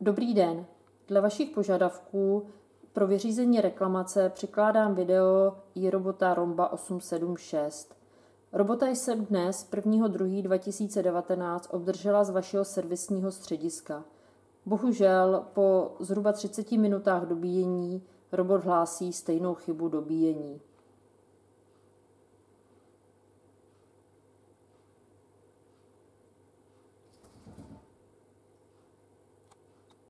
Dobrý den. Dle vašich požadavků pro vyřízení reklamace přikládám video i robota Romba 876. Robota jsem dnes 1.2.2019 obdržela z vašeho servisního střediska. Bohužel po zhruba 30 minutách dobíjení robot hlásí stejnou chybu dobíjení.